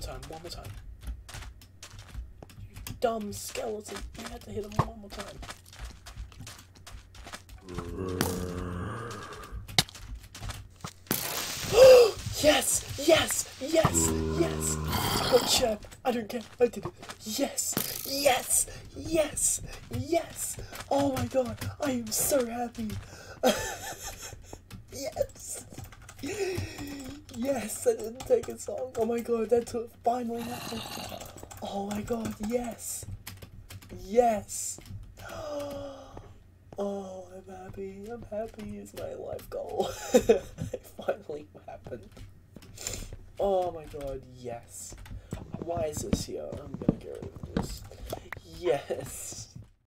more time, one more time. You dumb skeleton. You had to hit him one more time. yes! Yes! Yes! Yes! Gotcha! I don't care. I did it. Yes! Yes! Yes! Yes! Oh my god! I am so happy. Yes! I didn't take a song. Oh my god! That took finally. Oh my god! Yes! Yes! Oh, I'm happy. I'm happy is my life goal. it finally happened. Oh my god, yes. Why is this here? I'm gonna get rid of this. Yes.